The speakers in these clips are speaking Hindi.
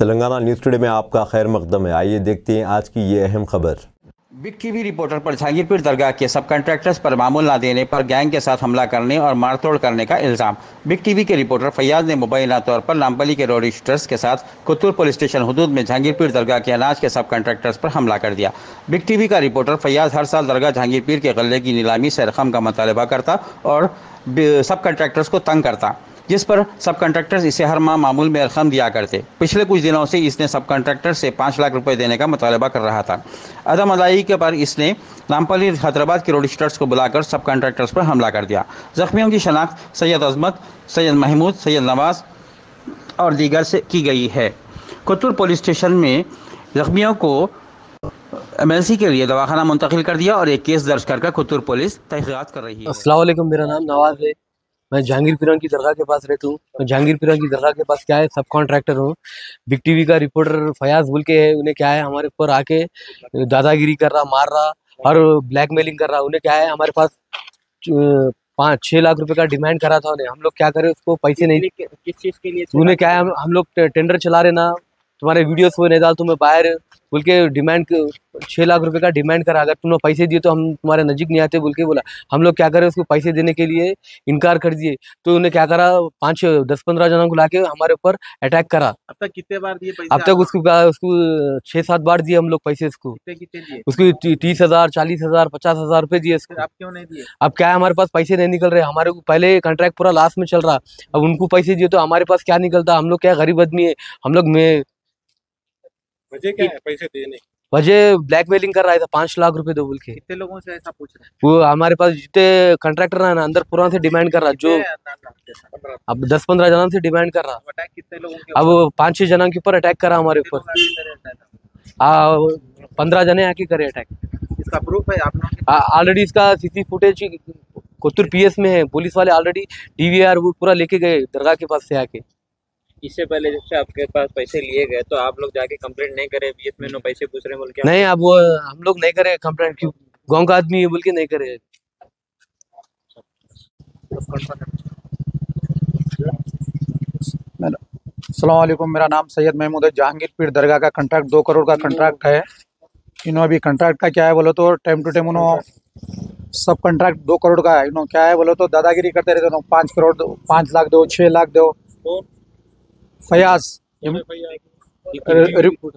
तेलंगाना न्यूज़ टुडे में आपका खैर मकदम है। आइए देखते हैं आज की ये अहम खबर। बिग टीवी रिपोर्टर पर जहांगीरपुर दरगाह के सब कंट्रैक्टर्स पर मामूल ना देने पर गैंग के साथ हमला करने और मारतोड़ करने का इल्ज़ाम। बिग टीवी के रिपोर्टर फैयाज ने मुबैना तौर पर नामपली के रोड शूटर्स के साथ कुतुर पुलिस स्टेशन हदूद में जहांगीरपुर दरगाह के अनाज के सब कंट्रैक्टर्स पर हमला कर दिया। बिग टीवी का रिपोर्टर फैयाज हर साल दरगाह जहांगीरपीर के गले की नीलामी से रकम का मुतालबा करता और सब कंट्रैक्टर्स को तंग करता। जिस पर सब कंट्रैक्टर्स इसे हर माह मामूल में रकम दिया करते। पिछले कुछ दिनों से इसने सब कंट्रैक्टर से पाँच लाख रुपए देने का मुतालबा कर रहा था। अदम अदाई के पर इसने नामपली हैदराबाद के रोडिस्टर्स को बुलाकर सब कंट्रैक्टर्स पर हमला कर दिया। जख्मियों की शनाख्त सैयद अजमत, सैयद महमूद, सैयद नवाज़ और दीगर से की गई है। कुतुर पुलिस स्टेशन में जख्मियों को एमएलसी के लिए दवाखाना मुंतकिल कर दिया और एक केस दर्ज कर कुतुर पुलिस तहकीक़ात कर रही है। असलम मेरा नाम नवाज़ है। मैं जहांगीर पीरन की दरगाह के पास रहता हूँ। मैं जहांगीर पीरन की दरगाह के पास क्या है? सब कॉन्ट्रैक्टर हूँ। बिग टीवी का रिपोर्टर फयाज बुल के है उन्हें क्या है? हमारे ऊपर आके दादागिरी कर रहा मार रहा और ब्लैकमेलिंग कर रहा। उन्हें क्या है? हमारे पास पाँच छः लाख रुपए का डिमांड करा था उन्हें। हम लोग क्या करें? उसको पैसे नहीं किस चीज़ के लिए उन्हें क्या है? हम लोग टेंडर चला रहे ना। तुम्हारे वीडियोस वो नहीं डाल तुम्हें बाहर बोल के डिमांड छः लाख रुपए का डिमांड करा अगर तुमने पैसे दिए तो हम तुम्हारे नजीक नहीं आते बोल के बोला। हम लोग क्या करें उसको पैसे देने के लिए इनकार कर दिए। तो उन्हें क्या करा पाँच दस पंद्रह जनों को लाके हमारे ऊपर अटैक करा। अब तक कितने बार दिए अब तक उसको उसको छः सात बार दिए हम लोग पैसे दिए? उसको तीस हज़ार चालीस हज़ार पचास हज़ार रुपए दिए उसको। आप क्यों नहीं दिए? अब क्या है हमारे पास पैसे नहीं निकल रहे? हमारे को पहले कॉन्ट्रैक्ट पूरा लास्ट में चल रहा। अब उनको पैसे दिए तो हमारे पास क्या निकलता? हम लोग क्या गरीब आदमी है? हम लोग में वजह क्या है? पैसे देने वजह ब्लैकमेलिंग कर रहा था पाँच लाख रुपए दो बोल के। कितने लोगों से ऐसा पूछ रहे वो हमारे पास जितने कंट्रैक्टर है ना अंदर पूरा से डिमांड कर रहा जो अब दस पंद्रह जनों से डिमांड कर रहा। कितने लोगों के अब पाँच छह जनों के ऊपर अटैक करा हमारे ऊपर। पंद्रह जने आके करे अटैक इसका प्रूफ है आप ऑलरेडी इसका सीसी फुटेज कोतुर पीएस में है। पुलिस वाले ऑलरेडी डीवीआर वो पूरा लेके गए दरगाह के पास से आके। इससे पहले जब से आपके पास पैसे लिए गए तो आप लोग जाके कंप्लेंट नहीं करे बीएस में पैसे पूछ रहे बोल के नहीं अब वो हम लोग नहीं करे कंप्लेंट क्यों? गाँव का आदमी बोल के नहीं करे। सलामकुम मेरा नाम सैयद महमूद है जहांगीर पीर दरगाह का कंट्रैक्ट दो करोड़ का कंट्रैक्ट है। इन्होंने अभी कंट्रैक्ट का क्या है बोलो तो टाइम टू टाइम उन्होंने सब कंट्रैक्ट दो करोड़ का है। इन्होंने क्या है बोलो तो दादागिरी करते रहते उन्होंने पाँच करोड़ दो पाँच लाख दो छः लाख दो। फयाज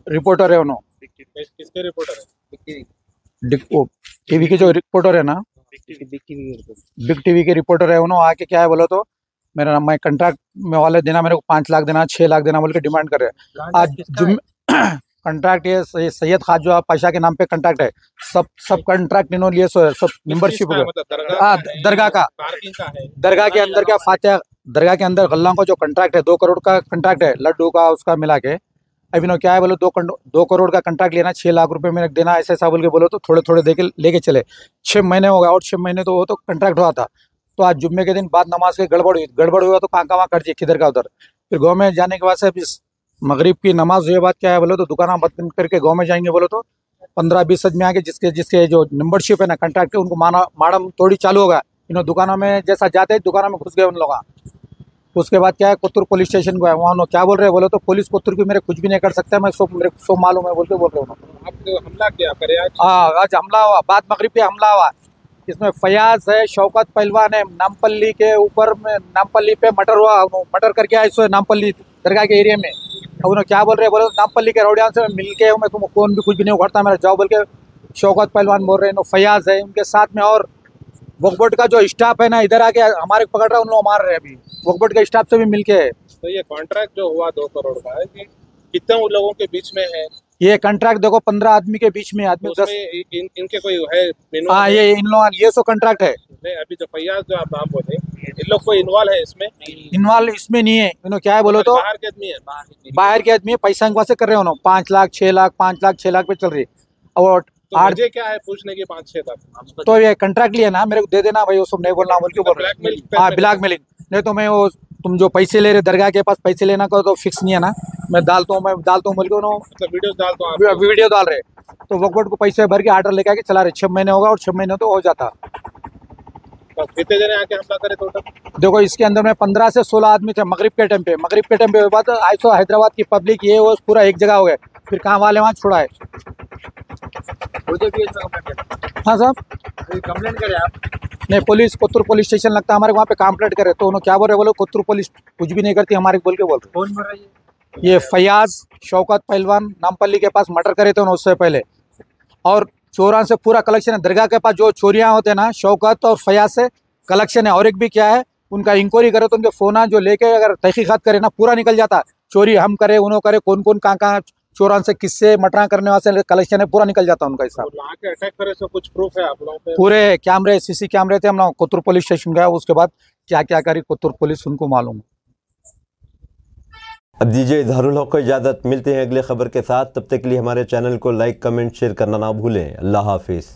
रिपोर्टर है उन्होंने किसके रिपोर्टर टीवी के जो रिपोर्टर है ना बिग टीवी के रिपोर्टर है उन्होंने आके क्या है बोलो तो मेरा मैं कंट्रैक्ट में वाले देना मेरे को पाँच लाख देना छः लाख देना बोल के डिमांड कर रहे हैं। आज जुम कंट्रैक्ट ये सैयद खाजो पाशा के नाम पे कंट्रैक्ट है। सब सब कंट्रैक्ट इन्होंने लिए सो है? सब मेंबरशिप हाँ दरगाह का दरगाह के। अंदर क्या फातिहा दरगाह के अंदर गल्ला का जो कंट्रैक्ट है, दो करोड़ का कंट्रैक्ट है, लड्डू का उसका मिला के। अभी नो क्या है बोलो, दो दो करोड़ का कंट्रैक्ट लेना छः लाख रुपए में देना, ऐसा ऐसा बोल के बोलो तो थोड़े थोड़े दे के लेके चले। छः महीने हो गए, और छः महीने तो वो तो कंट्रैक्ट हुआ था। तो आज जुम्मे के दिन बाद नमाज़ के गड़बड़ हुई, गड़बड़ हुआ तो कहाँ कहाँ कर दिए, किधर का उधर। फिर गाँव में जाने के बाद से मगरिब की नमाज़ हुए बाद क्या है बोलो तो दुकान बंद करके गाँव में जाएँगे बोलो तो पंद्रह बीस आदमी आके जिसके जिसके जो मेंबरशिप है ना कंट्रैक्ट है, उनको माना माडम थोड़ी चालू होगा। इन दुकानों में जैसा जाते दुकानों में घुस गए उन लोग। उसके बाद क्या है कुत्तुर पुलिस स्टेशन को है वहाँ उन्होंने क्या बोल रहे हैं? बोलो तो पुलिस कुत्तुर की मेरे कुछ भी नहीं कर सकता मैं सो मेरे सो मालूम है बोल के बोल रहे हो हमला क्या करे आज हाँ आज हमला हुआ बाद मगरिब पे हमला हुआ। इसमें फयाज है शौकत पहलवान है नामपल्ली के ऊपर में नामपल्ली पे मटर हुआ मटर करके आए सो नामपल्ली दरगाह के एरिया में। अब उन्होंने क्या बोल रहे बोलो नामपल्ली के रोडियान से मिल के मैं तुम कौन भी कुछ भी नहीं उखड़ता मेरा जाओ बोल के शौकत पहलवान बोल रहे हैं फयाज है उनके साथ में और वोकबोट का जो स्टाफ है ना इधर आके हमारे पकड़ रहा है उन लोग मार रहे हैं अभी। वोकबोट के स्टाफ से भी मिलके। है तो ये कॉन्ट्रैक्ट जो हुआ दो करोड़ का है कितने उन लोगों के बीच में है? ये कॉन्ट्रैक्ट देखो पंद्रह आदमी के बीच में आदमी दस इन, इनके कोई है हाँ ये इन लोग ये सो कॉन्ट्रैक्ट है। अभी जो फैयाज जो आप नाम बोले इन लोग कोई इन्वॉल्व है इसमें? इन्वॉल्व इसमें नहीं है। इन्होंने क्या है बोलो तो? बाहर के आदमी है। बाहर के आदमी है पैसा इनका से कर रहे हो पाँच लाख छह लाख पाँच लाख छह लाख पे चल रही है। और तो क्या है पूछने की पाँच छह लाख तो ये कॉन्ट्रैक्ट लिया ना मेरे को दे देना भाई वो सब नहीं बोलना बोल के बोल रहे हाँ? ब्लैक मेलिंग नहीं तो मैं वो तुम जो पैसे ले रहे दरगाह के पास पैसे लेना करो तो फिक्स नहीं है ना? मैं डालता हूँ मैं डालता हूँ बोल के वीडियो डालता हूँ वीडियो डाल रहे। तो वकबट को पैसे भर के आर्डर लेके आके चला रहे। छह महीने होगा और छह महीने तो हो जाता। कितने जने आके हमला करे टोटल देखो इसके अंदर में पंद्रह से सोलह आदमी थे मगरिब के टाइम पे। मगरिब के टाइम पे बाद आईसो हैदराबाद की पब्लिक ये वो पूरा एक जगह हो गए। फिर कहाँ वाले वहाँ छुड़ाए हाँ। साहब कंप्लेंट करे आप? नहीं पुलिस कोत्तूर पुलिस स्टेशन लगता है हमारे वहाँ पे कंप्लेंट करे तो उन्होंने क्या बोल रहे बोलो कोत्तूर पुलिस कुछ भी नहीं करती हमारे बोल के बोल रहे कौन मर रही है ये? फयाज शौकत पहलवान नामपल्ली के पास मर्डर करे थे उन्होंने उससे पहले। और चोरान से पूरा कलेक्शन है दरगाह के पास जो चोरियाँ होते हैं ना शौकत और फयाज से कलेक्शन है और एक भी क्या है उनका इंक्वायरी करे तो उनके फोना जो लेके अगर तहकीकत करे ना पूरा निकल जाता। चोरी हम करे उन्होंने करे कौन कौन कहाँ कहाँ चोरान से किससे मटरा करने वाले कलेक्शन है पूरा निकल जाता है उनका हिसाब। और आके अटैक करे सो कुछ प्रूफ है आप लोगों पे? पूरे कैमरे सीसी कैमरे थे हम लोग कोतुर पुलिस स्टेशन गया उसके बाद क्या क्या करी कोतुर पुलिस उनको मालूम। अब दीजिए इजहारुल हक को इजाज़त मिलते हैं अगले खबर के साथ। तब तक के लिए हमारे चैनल को लाइक कमेंट शेयर करना ना भूलें। अल्लाह हाफिज़।